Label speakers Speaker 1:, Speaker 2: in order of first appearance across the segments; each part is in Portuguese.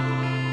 Speaker 1: Música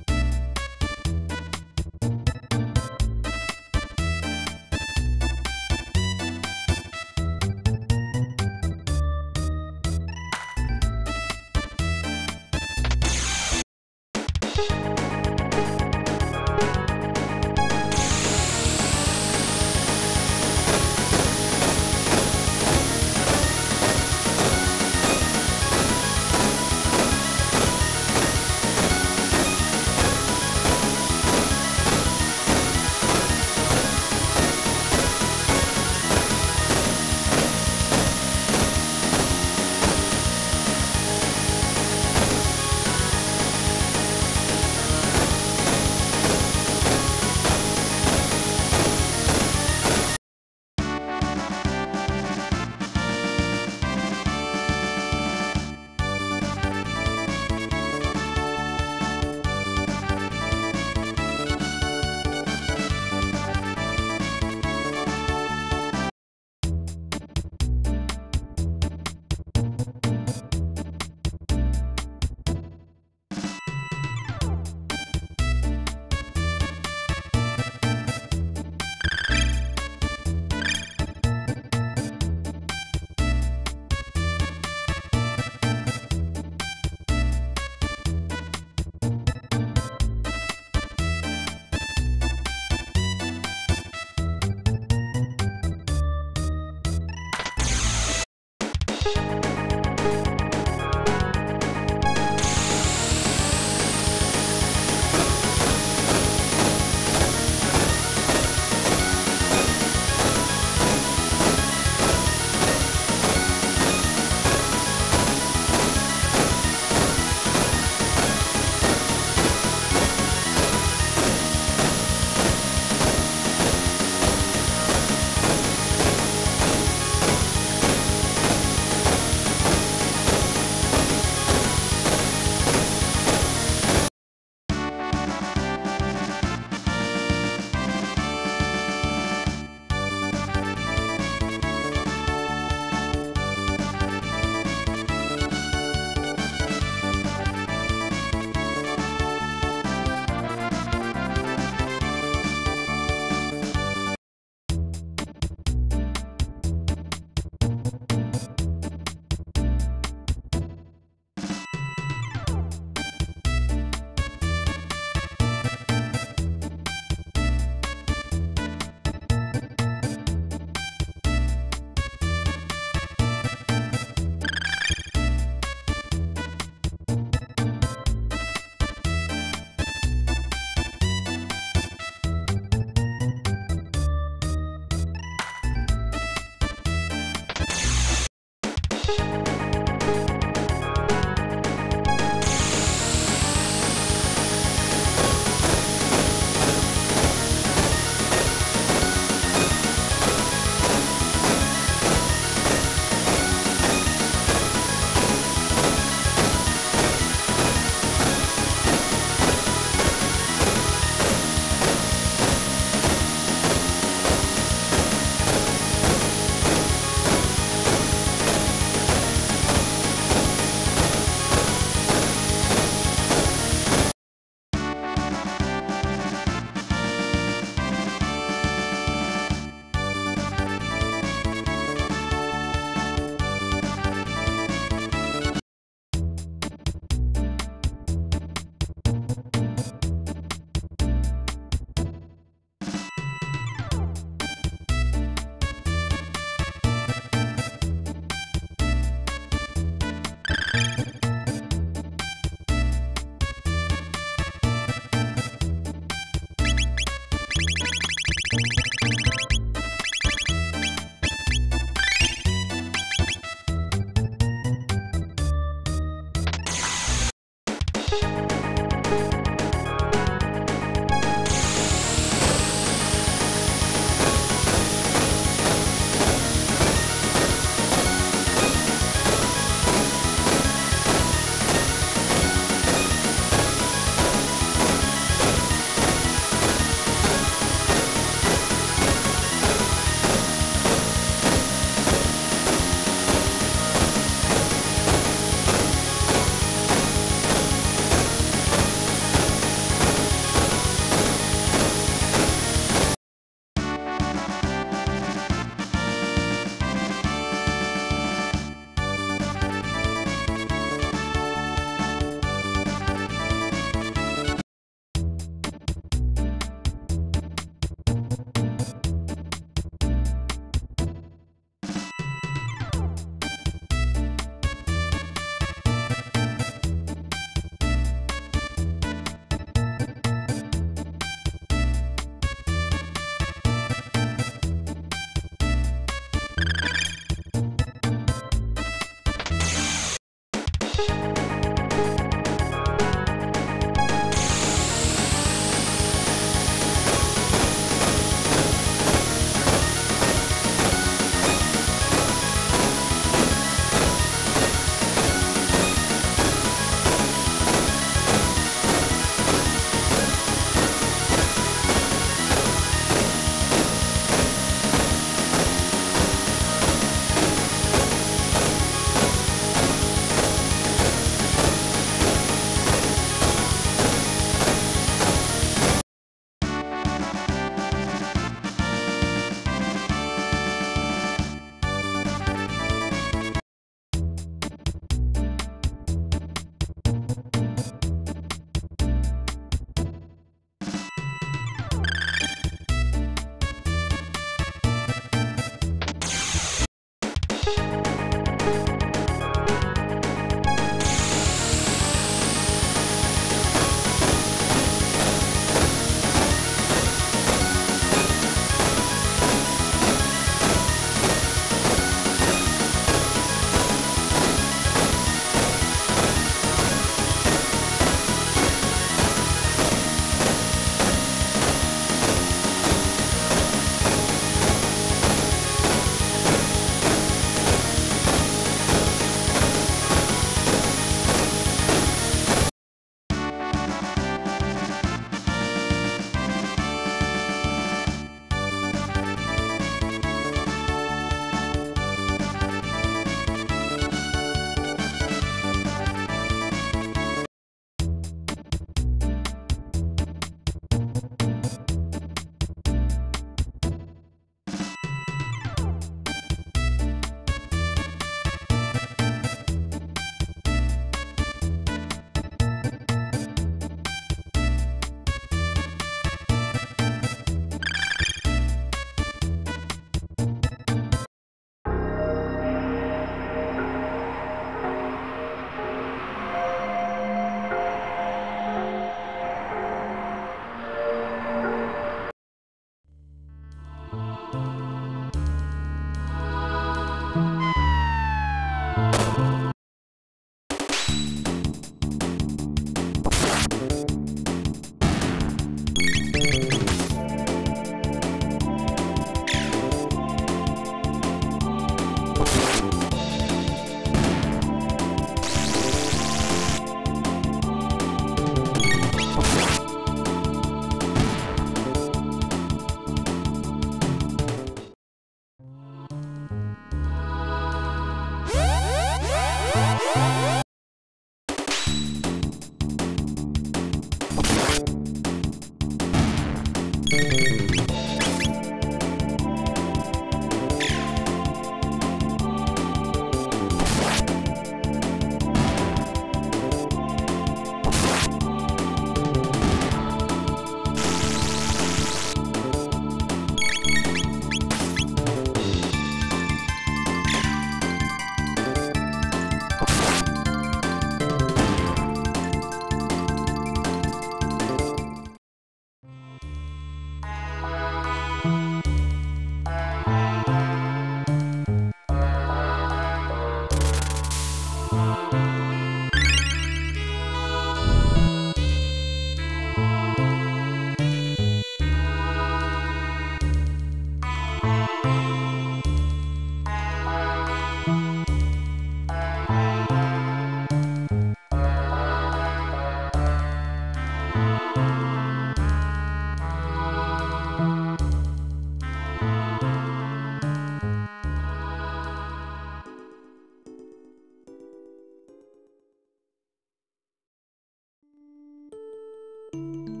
Speaker 1: Música